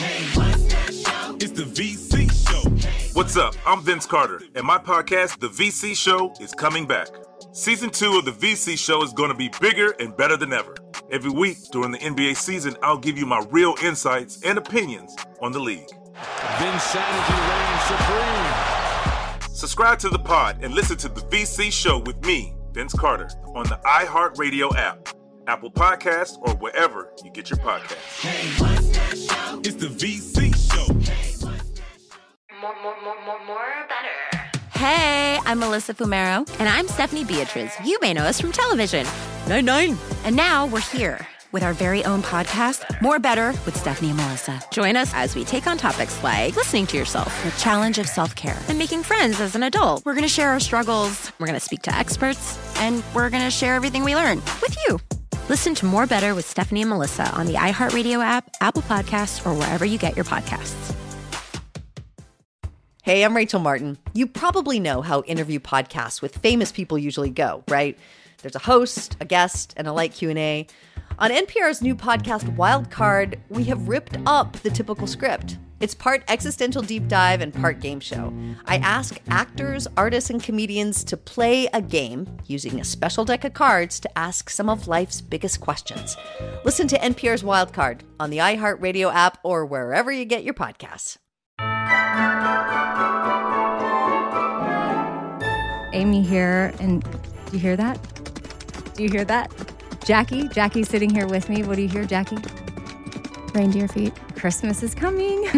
It's the VC Show. What's up? I'm Vince Carter, and my podcast, The VC Show, is coming back. Season two of The VC Show is going to be bigger and better than ever. Every week during the NBA season, I'll give you my real insights and opinions on the league. Vinsanity reigns supreme. Subscribe to the pod and listen to The VC Show with me, Vince Carter, on the iHeartRadio app, Apple Podcasts, or wherever you get your podcasts. It's the VC Show. More, more, more, more, more better. Hey, I'm Melissa Fumero. And I'm Stephanie Beatriz. You may know us from television. Nine nine. And now we're here with our very own podcast, More Better with Stephanie and Melissa. Join us as we take on topics like listening to yourself, The challenge of self care. and making friends as an adult. We're going to share our struggles We're going to speak to experts. and we're going to share everything we learn with you. Listen to More Better with Stephanie and Melissa on the iHeartRadio app, Apple Podcasts, or wherever you get your podcasts. Hey, I'm Rachel Martin. You probably know how interview podcasts with famous people usually go, right? There's a host, a guest, and a light Q&A. On NPR's new podcast Wildcard, we have ripped up the typical script. It's part existential deep dive and part game show. I ask actors, artists, and comedians to play a game using a special deck of cards to ask some of life's biggest questions. Listen to NPR's Wildcard on the iHeartRadio app or wherever you get your podcasts. Amy here, and do you hear that? Do you hear that? Jackie, Jackie's sitting here with me. What do you hear, Jackie? Reindeer feet. Christmas is coming.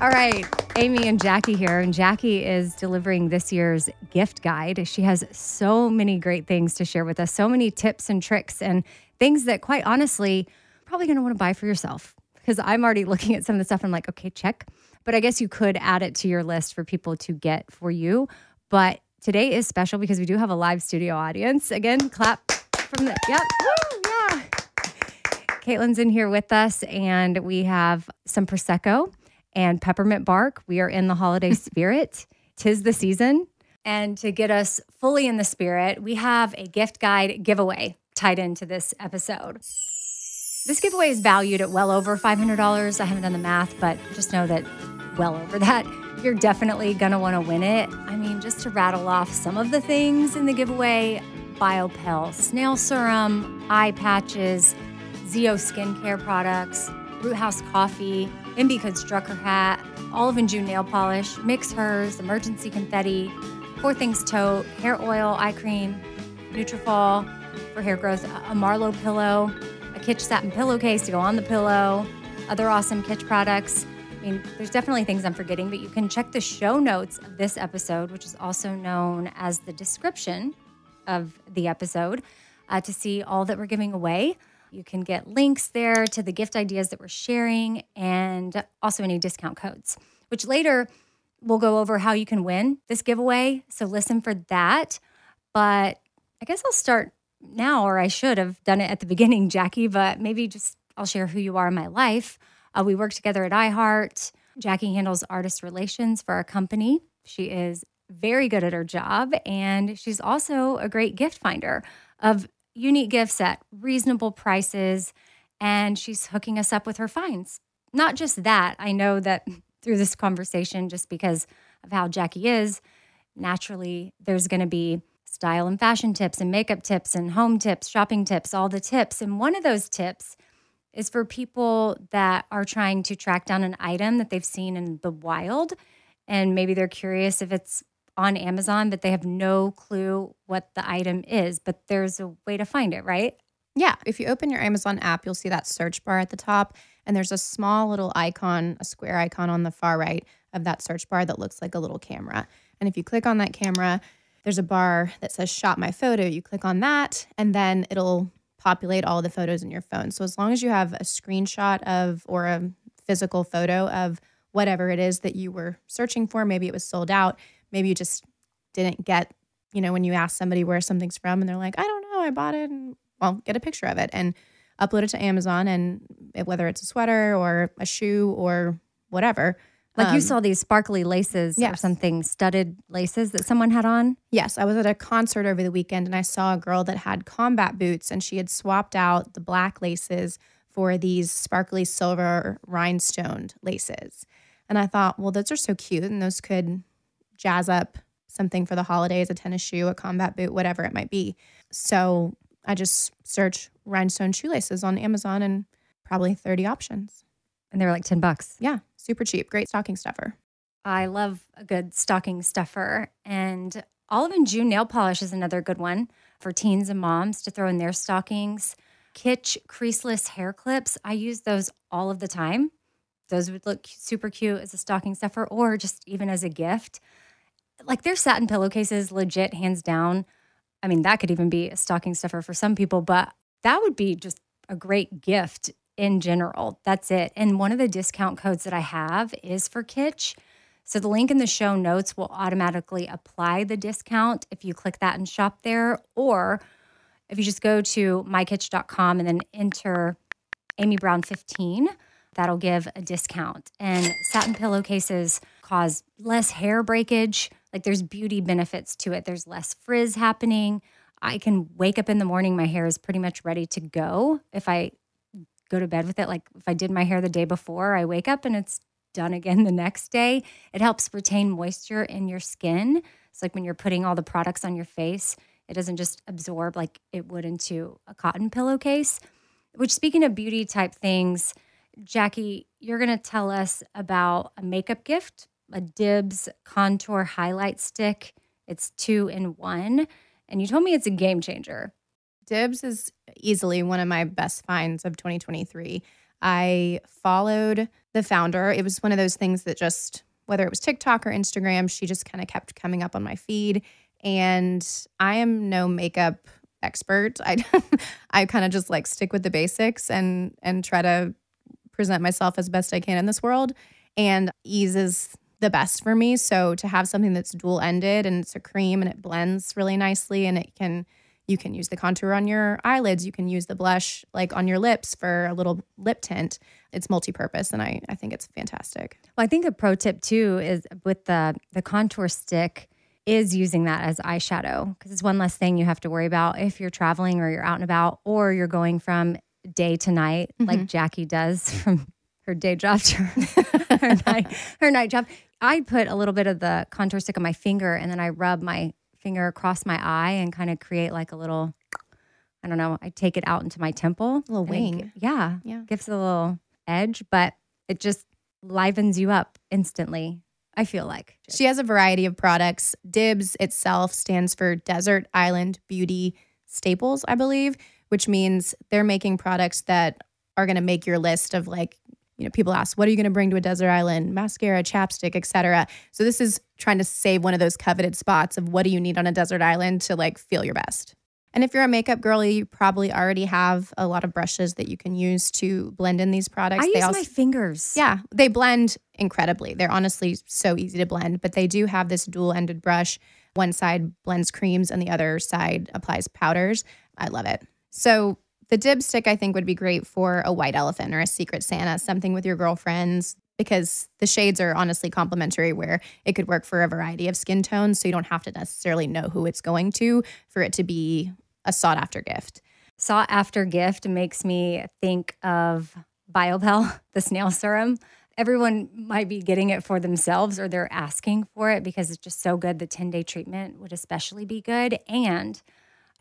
All right, Amy and Jackie here, and Jackie is delivering this year's gift guide. She has so many great things to share with us, so many tips and tricks and things that, quite honestly, probably going to want to buy for yourself. Because I'm already looking at some of the stuff. I'm like, okay, check. But I guess you could add it to your list for people to get for you. But today is special because we do have a live studio audience. Again, clap from the, yep, woo. Caitlin's in here with us, and we have some Prosecco and peppermint bark. We are in the holiday spirit. Tis the season. And to get us fully in the spirit, we have a gift guide giveaway tied into this episode. This giveaway is valued at well over $500. I haven't done the math, but just know that well over that. You're definitely going to want to win it. I mean, just to rattle off some of the things in the giveaway Biopelle, snail serum, eye patches, Zeo skincare products, Root House coffee, MB Constructor hat, Olive and June nail polish, Mixhers, emergency confetti, Four Things tote, hair oil, eye cream, Nutrafol for hair growth, a Marlow pillow, a Kitsch satin pillowcase to go on the pillow, other awesome Kitsch products. I mean, there's definitely things I'm forgetting, but you can check the show notes of this episode, which is also known as the description of the episode, uh, to see all that we're giving away. You can get links there to the gift ideas that we're sharing and also any discount codes, which later we'll go over how you can win this giveaway. So listen for that. But I guess I'll start now, or I should have done it at the beginning, Jackie, but maybe just I'll share who you are in my life. Uh, we work together at iHeart. Jackie handles artist relations for our company. She is very good at her job, and she's also a great gift finder of unique gifts at reasonable prices. And she's hooking us up with her finds. Not just that, I know that through this conversation, just because of how Jackie is, naturally there's going to be style and fashion tips and makeup tips and home tips, shopping tips, all the tips. And one of those tips is for people that are trying to track down an item that they've seen in the wild. And maybe they're curious if it's on Amazon, but they have no clue what the item is. But there's a way to find it, right? Yeah, if you open your Amazon app, you'll see that search bar at the top, and there's a small little icon, a square icon on the far right of that search bar that looks like a little camera. And if you click on that camera, there's a bar that says Shop My Photo. You click on that, and then it'll populate all the photos in your phone. So as long as you have a screenshot of or a physical photo of whatever it is that you were searching for, maybe it was sold out, maybe you just didn't get, you know, when you ask somebody where something's from and they're like, I don't know, I bought it, and well, get a picture of it and upload it to Amazon, and it, whether it's a sweater or a shoe or whatever. Like you um, saw these sparkly laces or something, studded laces that someone had on. Yes, I was at a concert over the weekend and I saw a girl that had combat boots and she had swapped out the black laces for these sparkly silver rhinestoned laces. And I thought, well, those are so cute and those could jazz up something for the holidays, a tennis shoe, a combat boot, whatever it might be. So I just searched rhinestone shoelaces on Amazon and probably 30 options. And they were like 10 bucks. Yeah, super cheap. Great stocking stuffer. I love a good stocking stuffer. And Olive and June nail polish is another good one for teens and moms to throw in their stockings. Kitsch creaseless hair clips. I use those all of the time. Those would look super cute as a stocking stuffer or just even as a gift. Like their satin pillowcases, legit, hands down. I mean, that could even be a stocking stuffer for some people, but that would be just a great gift in general. That's it. And one of the discount codes that I have is for Kitsch. So the link in the show notes will automatically apply the discount if you click that and shop there. Or if you just go to mykitsch.com and then enter Amy Brown 15, that'll give a discount. And satin pillowcases cause less hair breakage. Like there's beauty benefits to it, there's less frizz happening. I can wake up in the morning, my hair is pretty much ready to go. If I go to bed with it, like if I did my hair the day before, I wake up and it's done again the next day. It helps retain moisture in your skin. It's like when you're putting all the products on your face, it doesn't just absorb like it would into a cotton pillowcase. Which, speaking of beauty type things, Jackie, you're going to tell us about a makeup gift, a Dibs contour highlight stick. It's two in one. And you told me it's a game changer. Dibs is easily one of my best finds of 2023. I followed the founder. It was one of those things that just, whether it was TikTok or Instagram, she just kind of kept coming up on my feed. And I am no makeup expert. I I kind of just like stick with the basics and and try to present myself as best I can in this world. And ease is the best for me. So to have something that's dual ended and it's a cream and it blends really nicely and it can you can use the contour on your eyelids. You can use the blush like on your lips for a little lip tint. It's multi-purpose, and I, I think it's fantastic. Well, I think a pro tip too is with the the contour stick is using that as eyeshadow because it's one less thing you have to worry about if you're traveling or you're out and about or you're going from day to night mm-hmm. like Jackie does from her day job to her, her, night, her night job. I put a little bit of the contour stick on my finger and then I rub my finger across my eye and kind of create like a little, I don't know, I take it out into my temple. A little wing. yeah. Yeah. Gives it a little edge, but it just livens you up instantly. I feel like she has a variety of products. Dibs itself stands for Desert Island Beauty Staples, I believe, which means they're making products that are going to make your list of like you know, people ask, what are you going to bring to a desert island? Mascara, chapstick, etc. So this is trying to save one of those coveted spots of what do you need on a desert island to like feel your best. And if you're a makeup girly, you probably already have a lot of brushes that you can use to blend in these products. I they use also, my fingers. Yeah, they blend incredibly. They're honestly so easy to blend, but they do have this dual-ended brush. One side blends creams and the other side applies powders. I love it. So the dib stick, I think, would be great for a white elephant or a secret Santa, something with your girlfriends, because the shades are honestly complementary where it could work for a variety of skin tones. So you don't have to necessarily know who it's going to for it to be a sought after gift. Sought after gift makes me think of Biopelle, the snail serum. Everyone might be getting it for themselves or they're asking for it because it's just so good. The 10 day treatment would especially be good. And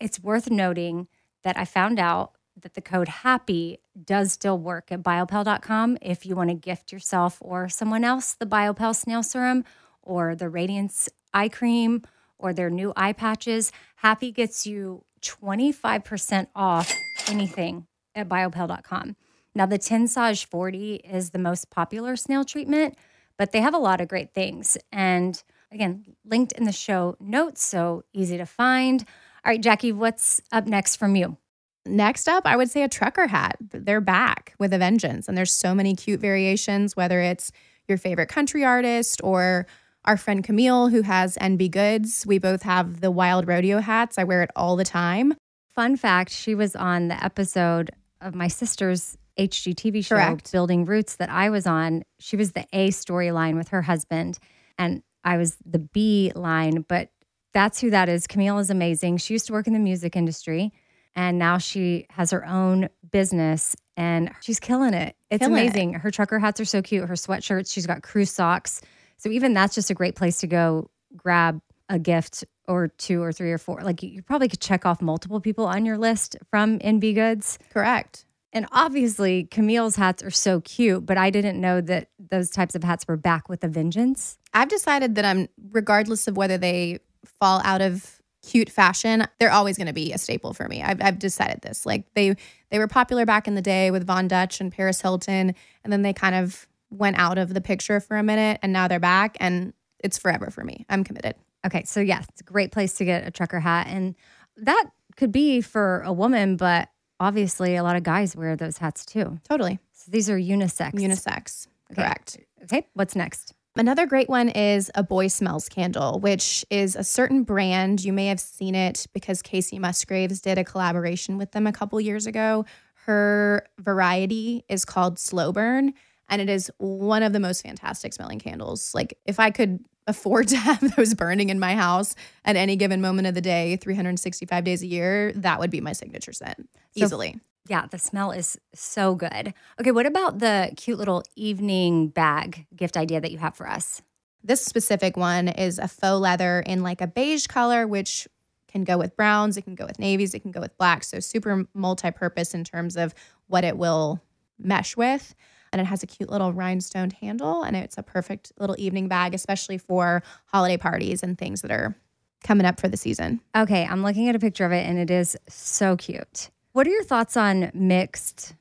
it's worth noting that I found out that the code HAPPY does still work at biopelle.com if you want to gift yourself or someone else the biopelle snail serum or the radiance eye cream or their new eye patches. Happy gets you 25% off anything at biopelle.com. Now, the Tensage 40 is the most popular snail treatment, but they have a lot of great things. And again, linked in the show notes, so easy to find. All right, Jackie, what's up next from you? Next up, I would say a trucker hat. They're back with a vengeance, and there's so many cute variations, whether it's your favorite country artist or our friend Camille, who has NB Goods. We both have the wild rodeo hats. I wear it all the time. Fun fact she was on the episode of my sister's HGTV show, Correct. Building Roots, that I was on. She was the A storyline with her husband, and I was the B line, but that's who that is. Camille is amazing. She used to work in the music industry and now she has her own business and she's killing it. It's Killing it. amazing. Her trucker hats are so cute. Her sweatshirts, she's got crew socks. So even that's just a great place to go grab a gift or two or three or four. Like you, you probably could check off multiple people on your list from NB Goods. Correct. And obviously, Camille's hats are so cute, but I didn't know that those types of hats were back with a vengeance. I've decided that I'm, regardless of whether they fall out of cute fashion, they're always going to be a staple for me. I've, I've decided this. Like they they were popular back in the day with Von Dutch and Paris Hilton, and then they kind of went out of the picture for a minute, and now they're back, and it's forever for me. I'm committed. Okay, so yes, it's a great place to get a trucker hat. And that could be for a woman, but obviously a lot of guys wear those hats too. Totally So these are unisex. unisex. Okay. Correct. Okay, what's next? Another great one is a Boy Smells candle, which is a certain brand. You may have seen it because Kacey Musgraves did a collaboration with them a couple years ago. Her variety is called Slow Burn, and it is one of the most fantastic smelling candles. Like, if I could afford to have those burning in my house at any given moment of the day, 365 days a year, that would be my signature scent So- easily. Yeah, the smell is so good. Okay, what about the cute little evening bag gift idea that you have for us? This specific one is a faux leather in like a beige color, which can go with browns, it can go with navies, it can go with blacks. So super multi-purpose in terms of what it will mesh with. And it has a cute little rhinestone handle, and it's a perfect little evening bag, especially for holiday parties and things that are coming up for the season. Okay, I'm looking at a picture of it and it is so cute. What are your thoughts on mixed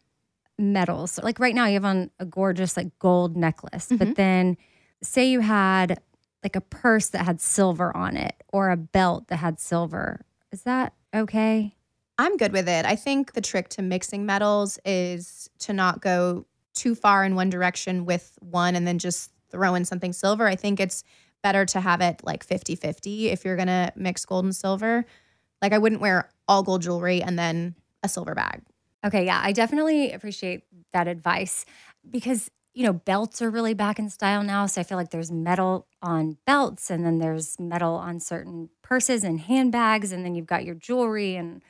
metals? Like right now, you have on a gorgeous like gold necklace, but mm-hmm. then say you had like a purse that had silver on it or a belt that had silver. Is that okay? I'm good with it. I think the trick to mixing metals is to not go too far in one direction with one and then just throw in something silver. I think it's better to have it like 50 50 if you're going to mix gold and silver. Like, I wouldn't wear all gold jewelry and then a silver bag. Okay, yeah, I definitely appreciate that advice because you know belts are really back in style now. So I feel like there's metal on belts, and then there's metal on certain purses and handbags, and then you've got your jewelry. And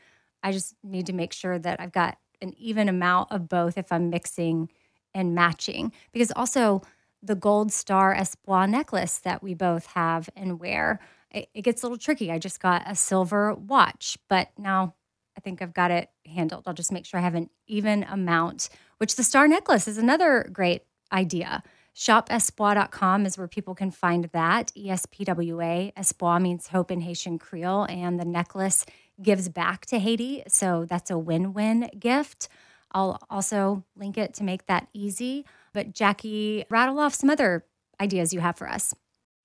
I just need to make sure that I've got an even amount of both if I'm mixing and matching. Because also the gold star Espoir necklace that we both have and wear, it, it gets a little tricky. I just got a silver watch, but now I think I've got it handled. I'll just make sure I have an even amount, which the star necklace is another great idea. ShopEspoir.com is where people can find that. E S P W A. Espoir means hope in Haitian Creole, and the necklace gives back to Haiti. So that's a win win gift. I'll also link it to make that easy. But Jackie, rattle off some other ideas you have for us.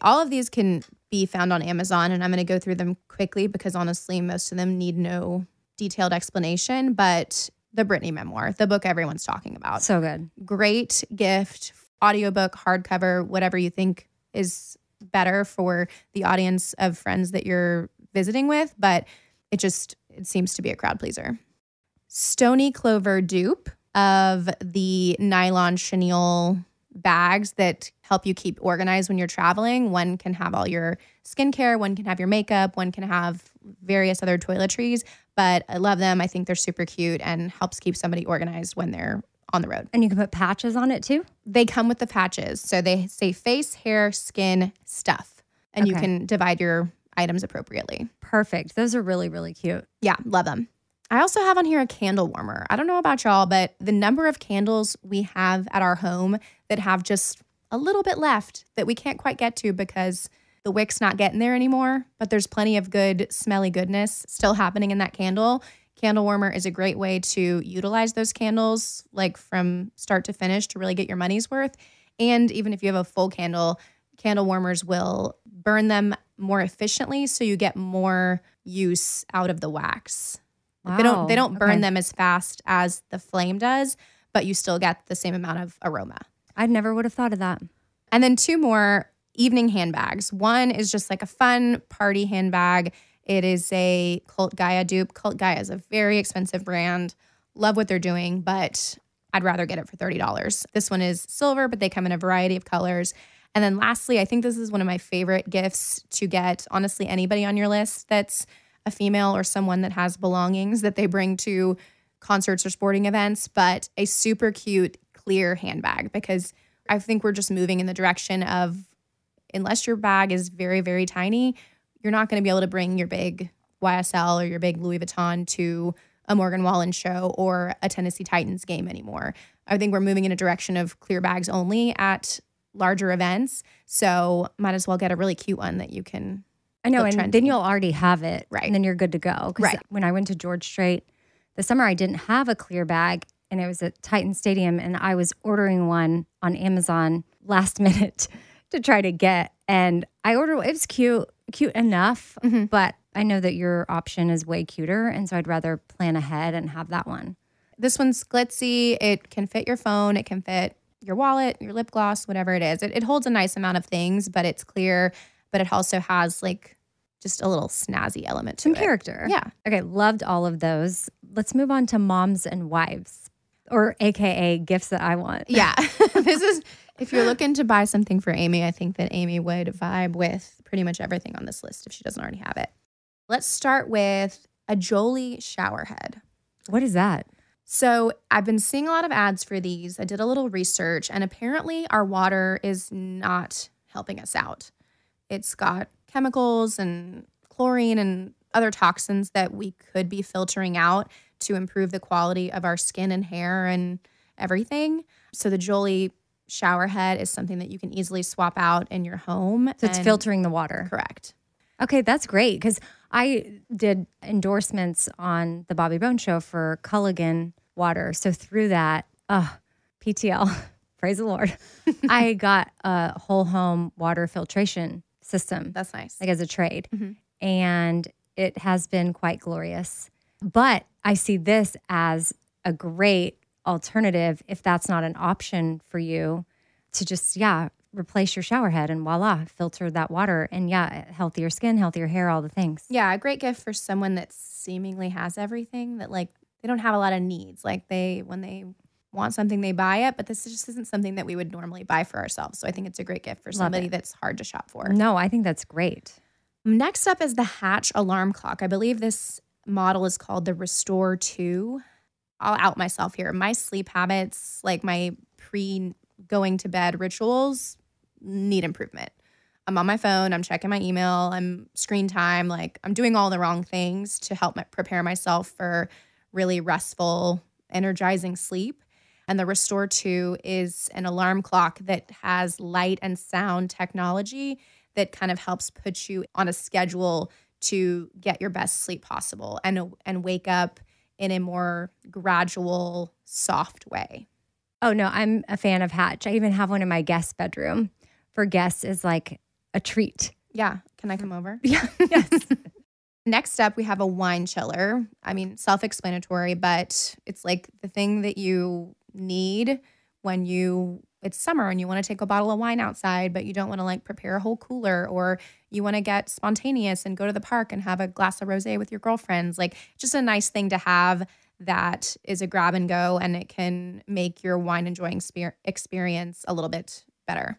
All of these can be found on Amazon, and I'm going to go through them quickly because honestly, most of them need no detailed explanation. But the Britney memoir, the book everyone's talking about. So good. great gift, audiobook, hardcover, whatever you think is better for the audience of friends that you're visiting with, but it just it seems to be a crowd pleaser. Stoney Clover dupe of the nylon chenille bags that help you keep organized when you're traveling. One can have all your skincare, one can have your makeup, one can have various other toiletries, but I love them. I think they're super cute and helps keep somebody organized when they're on the road. And you can put patches on it too. They come with the patches. So they say face, hair, skin, stuff. And you can divide your items appropriately. Perfect. Those are really, really cute. Yeah, love them. I also have on here a candle warmer. I don't know about y'all, but the number of candles we have at our home that have just a little bit left that we can't quite get to because the wick's not getting there anymore, but there's plenty of good, smelly goodness still happening in that candle. Candle warmer is a great way to utilize those candles, like from start to finish, to really get your money's worth. And even if you have a full candle, candle warmers will burn them more efficiently so you get more use out of the wax. Like, They don't they don't burn Okay. them as fast as the flame does, but you still get the same amount of aroma. I never would have thought of that. And then two more evening handbags. One is just like a fun party handbag. It is a Cult Gaia dupe. Cult Gaia is a very expensive brand. Love what they're doing, but I'd rather get it for $30. This one is silver, but they come in a variety of colors. And then lastly, I think this is one of my favorite gifts to get, honestly, anybody on your list that's a female or someone that has belongings that they bring to concerts or sporting events, but a super cute clear handbag because I think we're just moving in the direction of unless your bag is very, very tiny, you're not going to be able to bring your big YSL or your big Louis Vuitton to a Morgan Wallen show or a Tennessee Titans game anymore. I think we're moving in a direction of clear bags only at larger events. So might as well get a really cute one that you can. I know, and trendy. then you'll already have it, Right. And then you're good to go. Right. When I went to George Strait the summer, I didn't have a clear bag, and it was at Titan Stadium, and I was ordering one on Amazon last minute to try to get, and I ordered. It was cute, cute enough, Mm-hmm. but I know that your option is way cuter, and so I'd rather plan ahead and have that one. This one's glitzy. It can fit your phone. It can fit your wallet, your lip gloss, whatever it is. It, it holds a nice amount of things, but it's clear. But it also has like just a little snazzy element to Some it. character. Yeah. Okay, loved all of those. Let's move on to moms and wives, or AKA gifts that I want. Yeah. this is if you're looking to buy something for Amy, I think that Amy would vibe with pretty much everything on this list if she doesn't already have it. Let's start with a Jolie shower head. What is that? So I've been seeing a lot of ads for these. I did a little research, and apparently our water is not helping us out. It's got chemicals and chlorine and other toxins that we could be filtering out to improve the quality of our skin and hair and everything. So the Jolie shower head is something that you can easily swap out in your home. So it's filtering the water. Correct. Okay, that's great because I did endorsements on the Bobby Bones Show for Culligan water. So through that, uh, PTL, praise the Lord, I got a whole home water filtration system. That's nice. like as a trade. Mhm. And it has been quite glorious. But I see this as a great alternative if that's not an option for you to just, yeah, replace your shower head and voila, filter that water. And yeah, healthier skin, healthier hair, all the things. Yeah, a great gift for someone that seemingly has everything that like they don't have a lot of needs. Like they when they want something they buy it, but this just isn't something that we would normally buy for ourselves. So I think it's a great gift for somebody it. that's hard to shop for. No, I think that's great. Next up is the Hatch alarm clock. I believe this model is called the Restore 2. I'll out myself here. My sleep habits, like my pre going to bed rituals, need improvement. I'm on my phone, I'm checking my email, I'm screen time, like I'm doing all the wrong things to help my, prepare myself for really restful, energizing sleep. And the Restore 2 is an alarm clock that has light and sound technology that kind of helps put you on a schedule to get your best sleep possible and and wake up in a more gradual, soft way. Oh, no, I'm a fan of Hatch. I even have one in my guest bedroom for guests is like a treat. Yeah, can I come over? Yeah. Yes. Next up, we have a wine chiller. I mean, self explanatory, but it's like the thing that you need when you, it's summer and you want to take a bottle of wine outside, but you don't want to like prepare a whole cooler or you want to get spontaneous and go to the park and have a glass of rose with your girlfriends. Like, just a nice thing to have that is a grab and go and it can make your wine enjoying experience a little bit better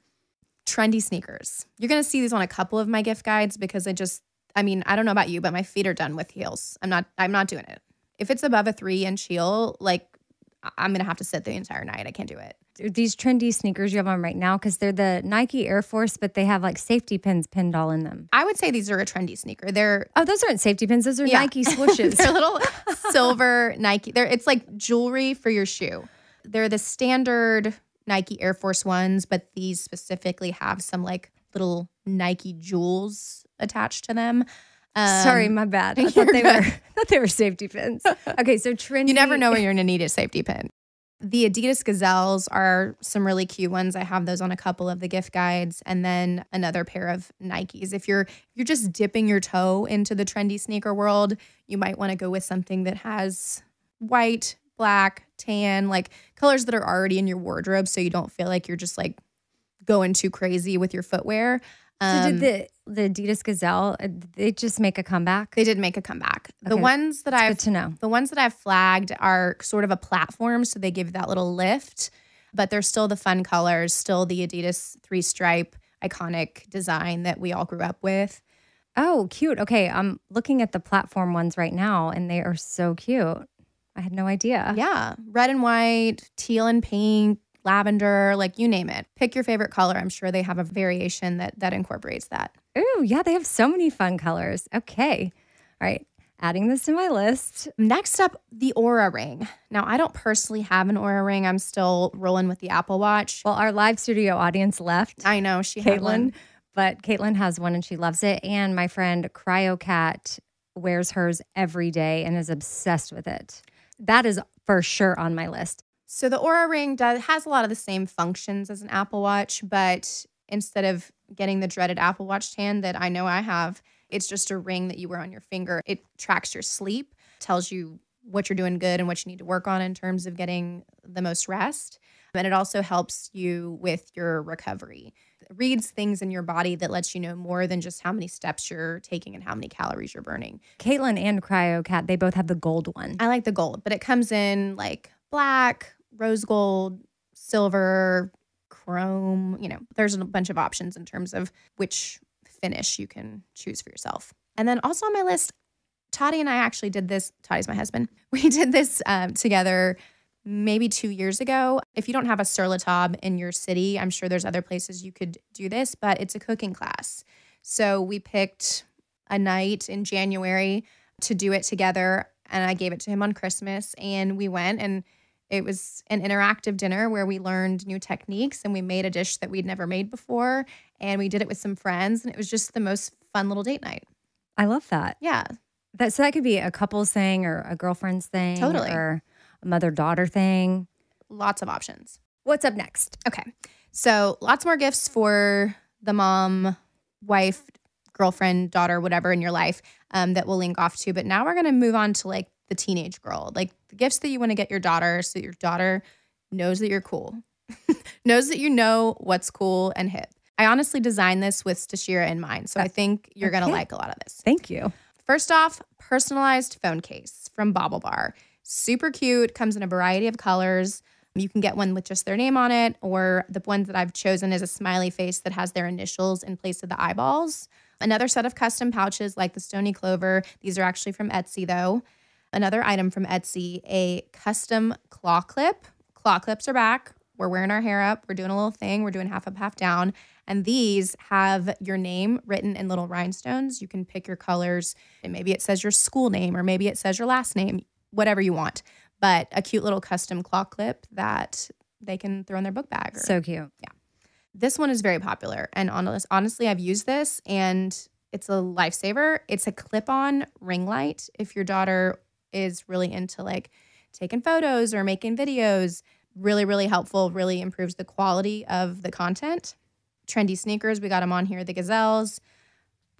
trendy sneakers. You're going to see these on a couple of my gift guides because I just I mean, I don't know about you, but my feet are done with heels. I'm not I'm not doing it. If it's above a 3-inch heel, like I'm going to have to sit the entire night. I can't do it. These trendy sneakers you have on right now, because they're the Nike Air Force, but they have like safety pins pinned all in them. I would say these are a trendy sneaker. They're Oh, those aren't safety pins. Those are Yeah. Nike swooshes. they're little silver Nike. They're it's like jewelry for your shoe. They're the standard Nike Air Force ones, but these specifically have some like little Nike jewels attached to them. Um, Sorry, my bad. I thought they were good. Thought they were safety pins. Okay, so trendy. You never know when you're going to need a safety pin. The Adidas Gazelles are some really cute ones. I have those on a couple of the gift guides, and then another pair of Nikes. If you're if you're just dipping your toe into the trendy sneaker world, you might want to go with something that has white, black, tan, like colors that are already in your wardrobe, so you don't feel like you're just like going too crazy with your footwear. So Um, did the the Adidas Gazelle? uh, They just make a comeback. they did make a comeback. The ones that I've to know. The ones that I've flagged are sort of a platform, so they give that little lift, but they're still the fun colors, still the Adidas three stripe iconic design that we all grew up with. Oh, cute. Okay, I'm looking at the platform ones right now, and they are so cute. I had no idea. Yeah, red and white, teal and pink, lavender, like you name it. Pick your favorite color. I'm sure they have a variation that that incorporates that. Ooh, yeah, they have so many fun colors. Okay. All right. Adding this to my list. Next up, the Oura Ring. Now, I don't personally have an Oura Ring. I'm still rolling with the Apple Watch. Well, our live studio audience left. I know she Caitlin, but Caitlin has one and she loves it. And my friend CryoCat wears hers every day and is obsessed with it. That is for sure on my list. So the Oura Ring does has a lot of the same functions as an Apple Watch, but instead of getting the dreaded Apple Watch tan that I know I have, it's just a ring that you wear on your finger. It tracks your sleep, tells you what you're doing good and what you need to work on in terms of getting the most rest. And it also helps you with your recovery. It reads things in your body that lets you know more than just how many steps you're taking and how many calories you're burning. Caitlin and CryoCat, they both have the gold one. I like the gold, but it comes in like black, rose gold, silver, chrome. You know, there's a bunch of options in terms of which finish you can choose for yourself. And then also on my list, Toddy and I actually did this. Toddy's my husband. We did this um, together maybe two years ago. If you don't have a Sur in your city, I'm sure there's other places you could do this, but it's a cooking class. So we picked a night in January to do it together. And I gave it to him on Christmas. And we went and it was an interactive dinner where we learned new techniques and we made a dish that we'd never made before. And we did it with some friends. And it was just the most fun little date night. I love that. Yeah. That so that could be a couple's thing or a girlfriend's thing. Totally. Or a mother daughter thing. Lots of options. What's up next? Okay. So lots more gifts for the mom, wife, girlfriend, daughter, whatever in your life um, that we'll link off to. But now we're going to move on to like the teenage girl, like the gifts that you want to get your daughter so your daughter knows that you're cool, knows that you know what's cool and hip. I honestly designed this with Stashira in mind. So I think you're going to like a lot of this. Thank you. First off, personalized phone case from BaubleBar. Super cute, comes in a variety of colors. You can get one with just their name on it, or the ones that I've chosen is a smiley face that has their initials in place of the eyeballs. Another set of custom pouches like the Stoney Clover. These are actually from Etsy, though. Another item from Etsy, a custom claw clip. Claw clips are back. We're wearing our hair up. We're doing a little thing. We're doing half up, half down. And these have your name written in little rhinestones. You can pick your colors. And maybe it says your school name or maybe it says your last name, whatever you want. But a cute little custom claw clip that they can throw in their book bag. Or, So cute. Yeah. This one is very popular. And honest, honestly, I've used this and it's a lifesaver. It's a clip on ring light. If your daughter is really into like taking photos or making videos, really, really helpful, really improves the quality of the content. Trendy sneakers, we got them on here, the gazelles.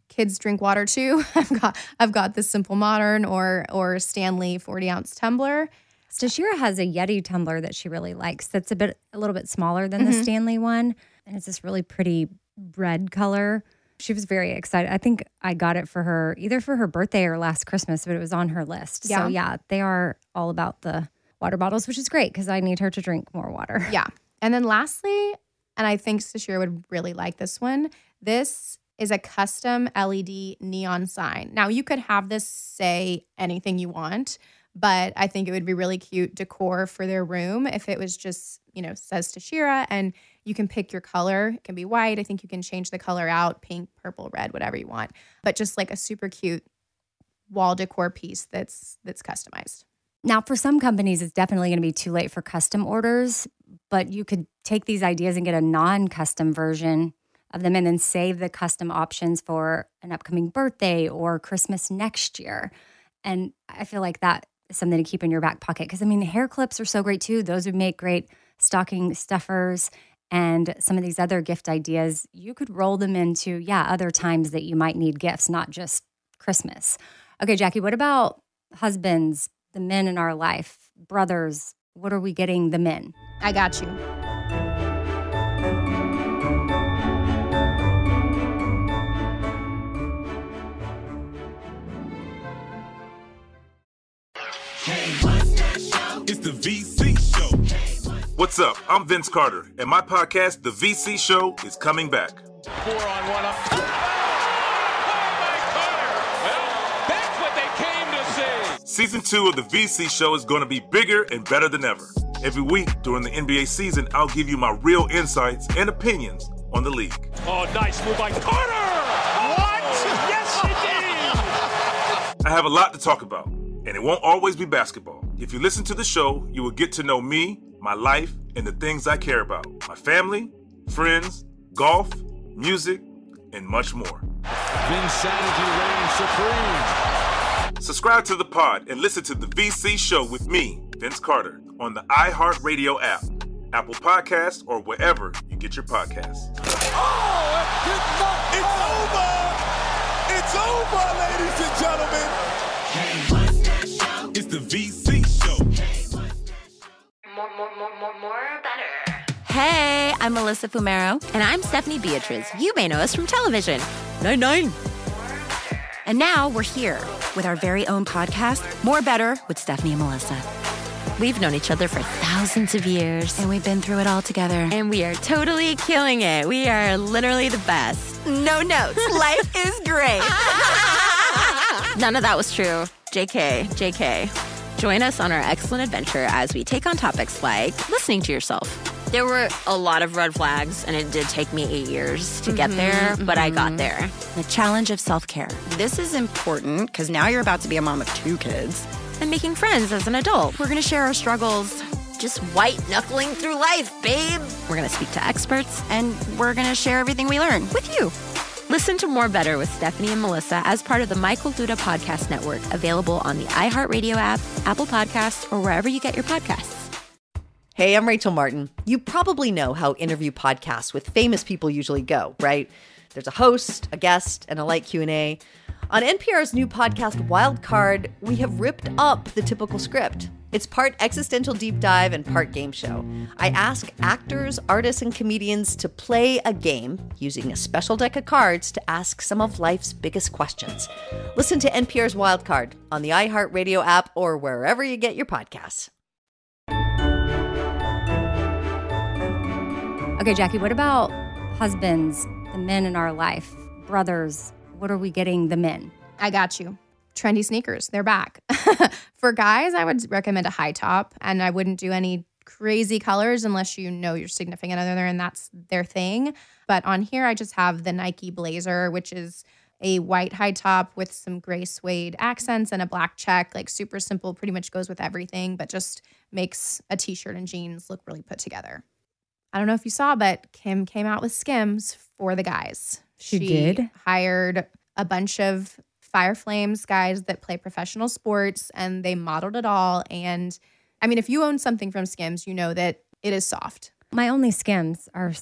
Kids drink water too. I've got I've got the simple modern or or Stanley 40 ounce tumbler. Stashira has a Yeti tumbler that she really likes. That's a bit a little bit smaller than the Mhm. Stanley one, and it's this really pretty red color. She was very excited. I think I got it for her either for her birthday or last Christmas, but it was on her list. Yeah. So yeah, they are all about the water bottles, which is great because I need her to drink more water. Yeah. And then lastly, and I think Sashira would really like this one. This is a custom LED neon sign. Now you could have this say anything you want, but I think it would be really cute decor for their room if it was just, you know, says Tashira and you can pick your color. It can be white. I think you can change the color out, pink, purple, red, whatever you want. But just like a super cute wall decor piece that's that's customized. Now, for some companies, it's definitely going to be too late for custom orders, but you could take these ideas and get a non custom version of them and then save the custom options for an upcoming birthday or Christmas next year. And I feel like that is something to keep in your back pocket because I mean, hair clips are so great too. Those would make great stocking stuffers. And some of these other gift ideas, you could roll them into, yeah, other times that you might need gifts, not just Christmas. Okay, Jackie, what about husbands, the men in our life, brothers? What are we getting the men? I got you. What's up? I'm Vince Carter, and my podcast, The VC Show, is coming back. Four on one up. Oh, oh, oh by Carter. Well, that's what they came to see. Season two of the VC show is going to be bigger and better than ever. Every week during the NBA season, I'll give you my real insights and opinions on the league. Oh, nice move by Carter! What? Oh. Yes, he did! I have a lot to talk about, and it won't always be basketball. If you listen to the show, you will get to know me, my life, and the things I care about my family, friends, golf, music, and much more. Vinsanity reigns supreme. Subscribe to the pod and listen to the VC show with me, Vince Carter, on the iHeartRadio app, Apple Podcasts, or wherever you get your podcasts. Oh, it's over! It's over, ladies and gentlemen! More, more, more, more, more better. Hey, I'm Melissa Fumero. And I'm Stephanie Beatriz. You may know us from television. Nine Nine. And now we're here with our very own podcast, More Better with Stephanie and Melissa. We've known each other for thousands of years. And we've been through it all together. And we are totally killing it. We are literally the best. no notes. Life is great. None of that was true. JK, JK. Join us on our excellent adventure as we take on topics like listening to yourself. There were a lot of red flags, and it did take me eight years to get mm-hmm, there, but I got mm-hmm. there. The challenge of self care. This is important because now you're about to be a mom of two kids. And making friends as an adult. We're going to share our struggles Just white knuckling through life, babe. We're going to speak to experts and we're going to share everything we learn with you. Listen to More Better with Stephanie and Melissa as part of the Michael Duda Podcast Network, available on the iHeartRadio app, Apple Podcasts, or wherever you get your podcasts. Hey, I'm Rachel Martin. You probably know how interview podcasts with famous people usually go, right? There's a host, a guest, and a light Q&A. On NPR's new podcast Wild Card, we have ripped up the typical script. It's part existential deep dive and part game show. I ask actors, artists, and comedians to play a game using a special deck of cards to ask some of life's biggest questions. Listen to NPR's Wildcard on the iHeartRadio app or wherever you get your podcasts. Okay, Jackie, what about husbands, the men in our life, brothers? What are we getting the men? I got you. Trendy sneakers, they're back. For guys, I would recommend a high top, and I wouldn't do any crazy colors unless you know your significant other and that's their thing. But on here, I just have the Nike Blazer, which is a white high top with some gray suede accents and a black check. Like super simple, pretty much goes with everything, but just makes a t shirt and jeans look really put together. I don't know if you saw, but Kim came out with Skims for the guys. She did? Hired a bunch of Fire Flames guys that play professional sports and they modeled it all. And I mean, if you own something from Skims, you know that it is soft. My only skims are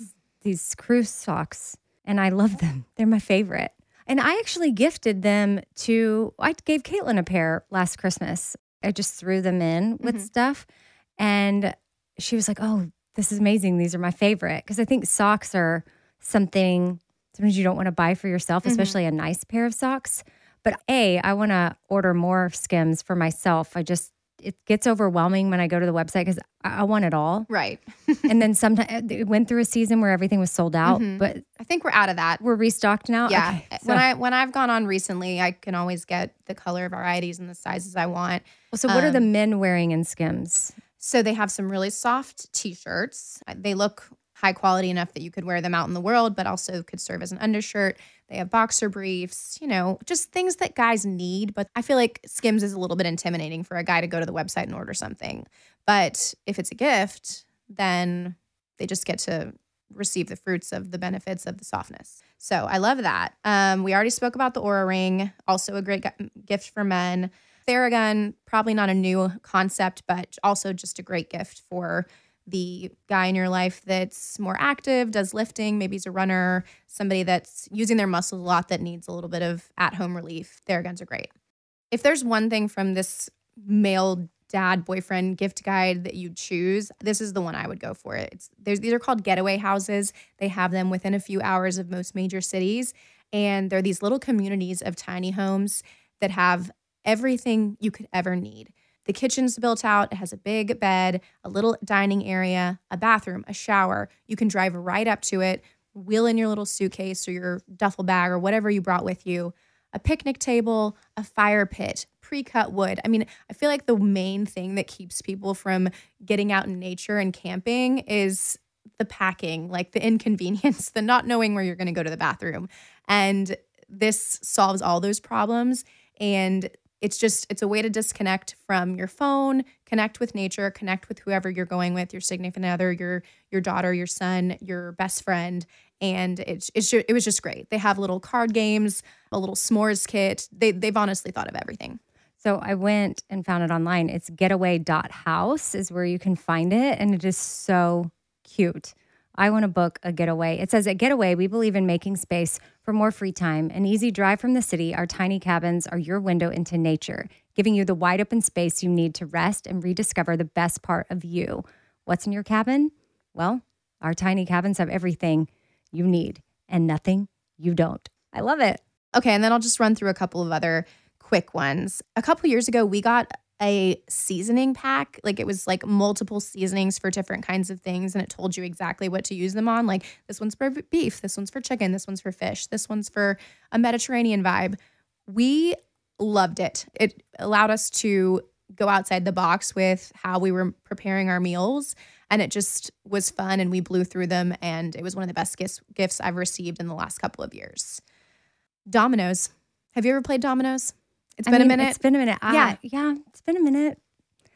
these crew socks, and I love them. They're my favorite. And I actually gifted them to, I gave Caitlin a pair last Christmas. I just threw them in with mm-hmm. stuff. And she was like, oh, this is amazing. These are my favorite. Because I think socks are something sometimes you don't want to buy for yourself, mm-hmm. especially a nice pair of socks. But A, I want to order more skims for myself. I just, it gets overwhelming when I go to the website because I, I want it all. Right. and then sometimes it went through a season where everything was sold out, but I think we're out of that. we're restocked now. Yeah. Okay, so, when I when I've gone on recently, I can always get the color varieties and the sizes I want. so what are the um, men wearing in Skims? So they have some really soft t-shirts. They look high quality enough that you could wear them out in the world, but also could serve as an undershirt. They have boxer briefs, you know, just things that guys need. But I feel like Skims is a little bit intimidating for a guy to go to the website and order something. But if it's a gift, then they just get to receive the fruits of the benefits of the softness. So I love that. Um, we already spoke about the Oura Ring, also a great gift for men. Theragun, probably not a new concept, but also just a great gift for the guy in your life that's more active, does lifting, maybe he's a runner, somebody that's using their muscles a lot that needs a little bit of at home relief. Theraguns are great. If there's one thing from this male dad boyfriend gift guide that you choose, this is the one I would go for. It. It's there's these are called getaway houses. They have them within a few hours of most major cities, and they're these little communities of tiny homes that have everything you could ever need. The kitchen's built out. It has a big bed, a little dining area, a bathroom, a shower. You can drive right up to it, wheel in your little suitcase or your duffel bag or whatever you brought with you, a picnic table, a fire pit, pre-cut wood. I mean, I feel like the main thing that keeps people from getting out in nature and camping is the packing, like the inconvenience, the not knowing where you're going to go to the bathroom. And this solves all those problems and it's just it's a way to disconnect from your phone connect with nature connect with whoever you're going with your significant other your your daughter your son your best friend and it's it's it was just great they have little card games a little s'mores kit they they've honestly thought of everything So I went and found it online. It's getaway.house is where you can find it. And it is so cute. I want to book a getaway. It says at Getaway, we believe in making space for more free time. An easy drive from the city, our tiny cabins are your window into nature, giving you the wide open space you need to rest and rediscover the best part of you. What's in your cabin? Well, our tiny cabins have everything you need and nothing you don't. I love it. Okay, and then I'll just run through a couple of other quick ones. A couple years ago, we got a seasoning pack. Like it was like multiple seasonings for different kinds of things, and it told you exactly what to use them on. Like this one's for beef, this one's for chicken, this one's for fish, this one's for a Mediterranean vibe. We loved it. It allowed us to go outside the box with how we were preparing our meals. And it just was fun, and we blew through them. And it was one of the best gifts, gifts I've received in the last couple of years. Dominoes. Have you ever played dominoes? It's I been mean, a minute. It's been a minute. Yeah. I, yeah, it's been a minute.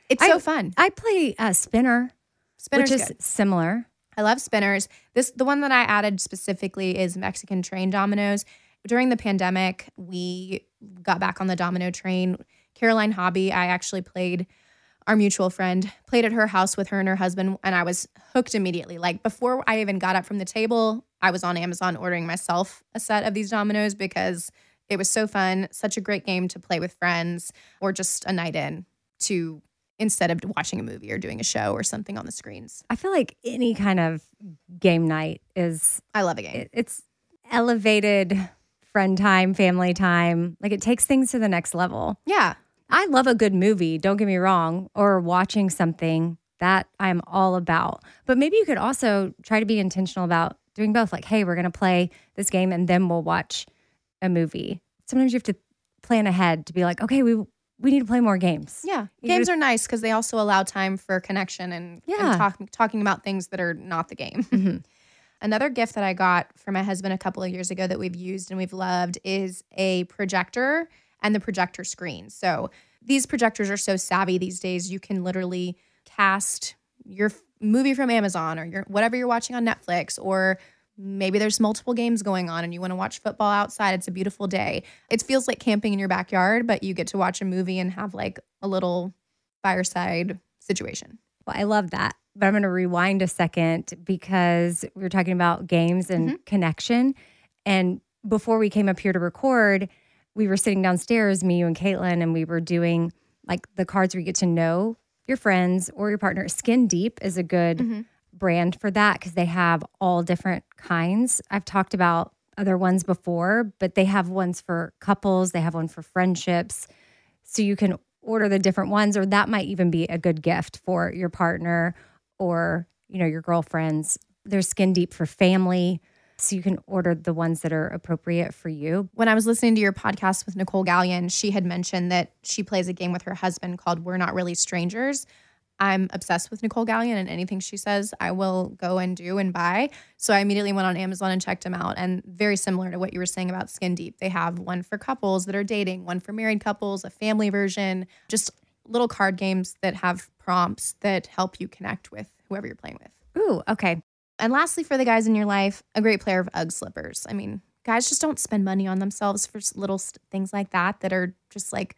It's I- so fun. I play a spinner, Spinner's which is good. similar. I love spinners. This the one that I added specifically is Mexican train dominoes. During the pandemic, we got back on the domino train. Caroline Hobby, I actually played our mutual friend, played at her house with her and her husband, and I was hooked immediately. Like before I even got up from the table, I was on Amazon ordering myself a set of these dominoes because it was so fun, such a great game to play with friends or just a night in to instead of watching a movie or doing a show or something on the screens. I feel like any kind of game night is I love a game. it, it's elevated friend time, family time. Like it takes things to the next level. yeah. I love a good movie, don't get me wrong, or watching something that I'm all about. But maybe you could also try to be intentional about doing both. Like, hey, we're going to play this game and then we'll watch a movie. Sometimes you have to plan ahead to be like, okay, we we need to play more games. Yeah, You games just- are nice because they also allow time for connection and, Yeah. and talk, talking about things that are not the game. Mhm. Another gift that I got for my husband a couple of years ago that we've used and we've loved is a projector and the projector screen. So these projectors are so savvy these days. You can literally cast your movie from Amazon or your whatever you're watching on Netflix or maybe there's multiple games going on and you want to watch football outside. It's a beautiful day. It feels like camping in your backyard, but you get to watch a movie and have like a little fireside situation. Well, I love that. But I'm going to rewind a second because we were talking about games and mm-hmm. connection. And before we came up here to record, we were sitting downstairs, me, you, and Caitlin, and we were doing like the cards where you get to know your friends or your partner. Skin Deep is a good mm-hmm. Brand for that because they have all different kinds. I've talked about other ones before, but they have ones for couples, they have one for friendships. So you can order the different ones, or that might even be a good gift for your partner or, you know, your girlfriends. There's Skin Deep for family. So you can order the ones that are appropriate for you. when I was listening to your podcast with Nicole Gallion, she had mentioned that she plays a game with her husband called We're Not Really Strangers. I'm obsessed with Nicole Gallion and anything she says, I will go and do and buy. So I immediately went on Amazon and checked them out. And very similar to what you were saying about Skin Deep, they have one for couples that are dating, one for married couples, a family version, just little card games that have prompts that help you connect with whoever you're playing with. Ooh, okay. And lastly, for the guys in your life, a great player of UGG slippers. I mean, guys just don't spend money on themselves for little st- things like that that are just like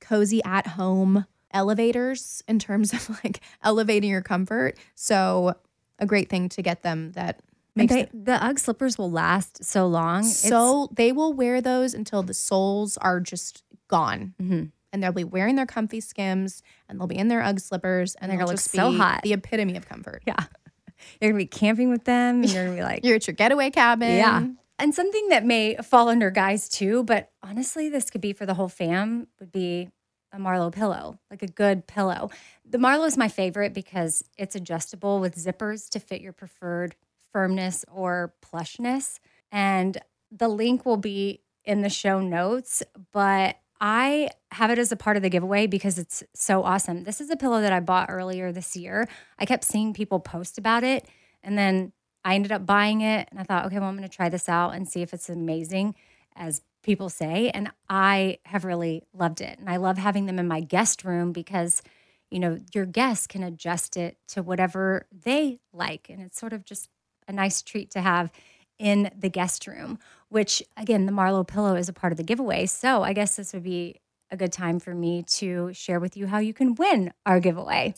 cozy at home elevators in terms of like elevating your comfort. So, a great thing to get them that makes they, them the UGG slippers will last so long. It's- so they will wear those until the soles are just gone. Mhm. And they'll be wearing their comfy skims and they'll be in their UGG slippers and They're gonna look so hot. the epitome of comfort. yeah. You're going to be camping with them. And you're going to be like, You're at your getaway cabin. Yeah. And something that may fall under guys too, but honestly, this could be for the whole fam, would be a Marlow pillow, like a good pillow. The Marlow is my favorite because it's adjustable with zippers to fit your preferred firmness or plushness. And the link will be in the show notes, but I have it as a part of the giveaway because it's so awesome. This is a pillow that I bought earlier this year. I kept seeing people post about it and then I ended up buying it and I thought, okay, well, I'm going to try this out and see if it's amazing as people say. And I have really loved it. And I love having them in my guest room because, you know, your guests can adjust it to whatever they like. And it's sort of just a nice treat to have in the guest room, which again, the Marlow pillow is a part of the giveaway. So I guess this would be a good time for me to share with you how you can win our giveaway.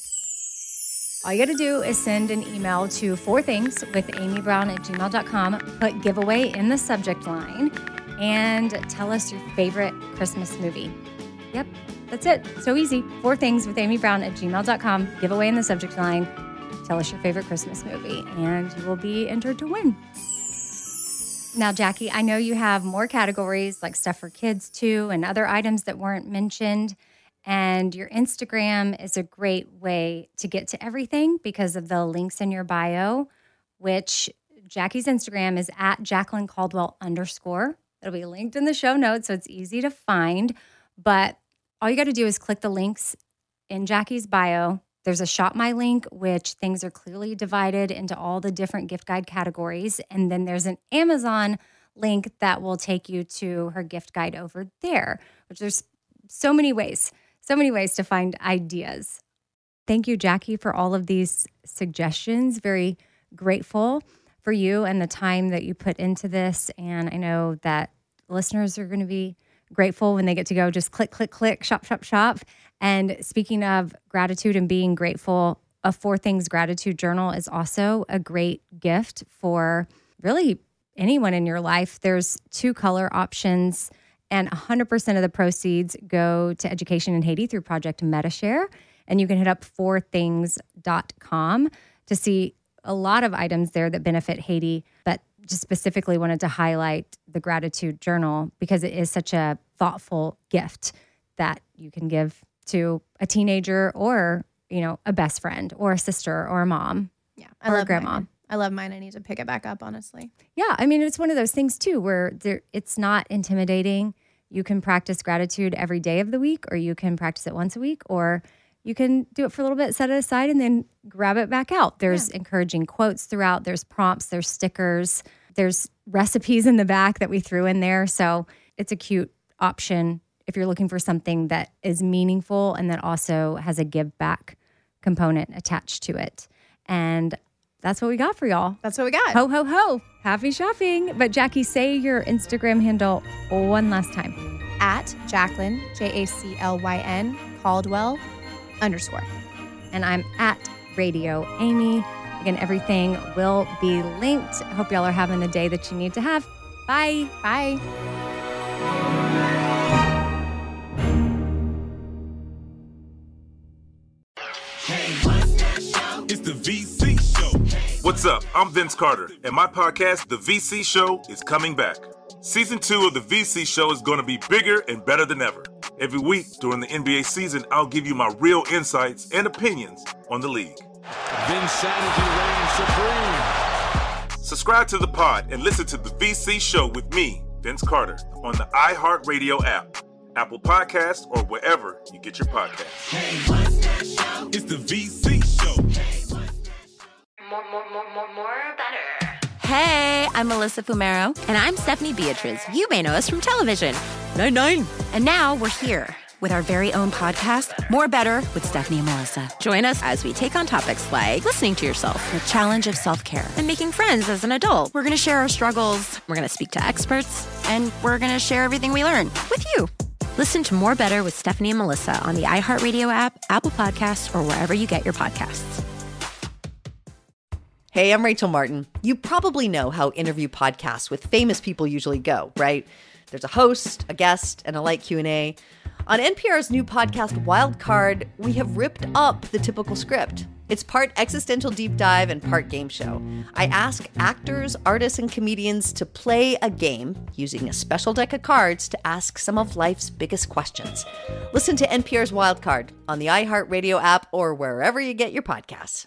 All you got to do is send an email to four things with Amy Brown at gmail.com, put giveaway in the subject line, and tell us your favorite Christmas movie. Yep, that's it. So easy. Four things with Amy Brown at gmail.com, giveaway in the subject line. Tell us your favorite Christmas movie, and you will be entered to win. Now, Jackie, I know you have more categories like stuff for kids too, and other items that weren't mentioned. And your Instagram is a great way to get to everything because of the links in your bio, which Jackie's Instagram is at Jaclyn Caldwell underscore. It'll be linked in the show notes, so it's easy to find. But all you got to do is click the links in Jackie's bio. There's a ShopMy link, which things are clearly divided into all the different gift guide categories. And then there's an Amazon link that will take you to her gift guide over there, which there's so many ways, so many ways to find ideas. Thank you, Jackie, for all of these suggestions. Very grateful for you and the time that you put into this. And I know that listeners are going to be grateful when they get to go just click, click, click, shop, shop, shop. And speaking of gratitude and being grateful, a Four Things Gratitude Journal is also a great gift for really anyone in your life. There's two color options, and 100% of the proceeds go to education in Haiti through Project Medishare. And you can hit up fourthings.com to see a lot of items there that benefit Haiti, but just specifically wanted to highlight the gratitude journal because it is such a thoughtful gift that you can give to a teenager or, you know, a best friend or a sister or a mom. Yeah, I or love a grandma. Mine. I love mine. I need to pick it back up, honestly. Yeah, I mean, it's one of those things too where there, it's not intimidating. You can practice gratitude every day of the week, or you can practice it once a week, or you can do it for a little bit, set it aside, and then grab it back out. There's yeah. encouraging quotes throughout, there's prompts, there's stickers, there's recipes in the back that we threw in there. So it's a cute option if you're looking for something that is meaningful and that also has a give back component attached to it. And that's what we got for y'all. That's what we got. Ho, ho, ho. Happy shopping. But Jackie, say your Instagram handle one last time at Jaclyn, J A C L Y N, Caldwell underscore. And I'm at Radio Amy. Again, everything will be linked. Hope y'all are having the day that you need to have. Bye. Bye. It's the VC Show. What's up? I'm Vince Carter, and my podcast, The VC Show, is coming back. Season two of The VC Show is going to be bigger and better than ever. Every week during the NBA season, I'll give you my real insights and opinions on the league. Vinsanity reigns supreme. Subscribe to the pod and listen to The VC Show with me, Vince Carter, on the iHeartRadio app, Apple Podcasts, or wherever you get your podcasts. Hey, It's The VC Show. More, more, more, more, more better. Hey, I'm Melissa Fumero. And I'm Stephanie Beatriz. You may know us from television. Nine Nine. And now we're here with our very own podcast, More Better with Stephanie and Melissa. Join us as we take on topics like listening to yourself, the challenge of self care, and making friends as an adult. We're going to share our struggles, we're going to speak to experts, and we're going to share everything we learn with you. Listen to More Better with Stephanie and Melissa on the iHeartRadio app, Apple Podcasts, or wherever you get your podcasts. Hey, I'm Rachel Martin. You probably know how interview podcasts with famous people usually go, right? There's a host, a guest, and a light Q&A. On NPR's new podcast Wildcard, we have ripped up the typical script. It's part existential deep dive and part game show. I ask actors, artists, and comedians to play a game using a special deck of cards to ask some of life's biggest questions. Listen to NPR's Wildcard on the iHeartRadio app or wherever you get your podcasts.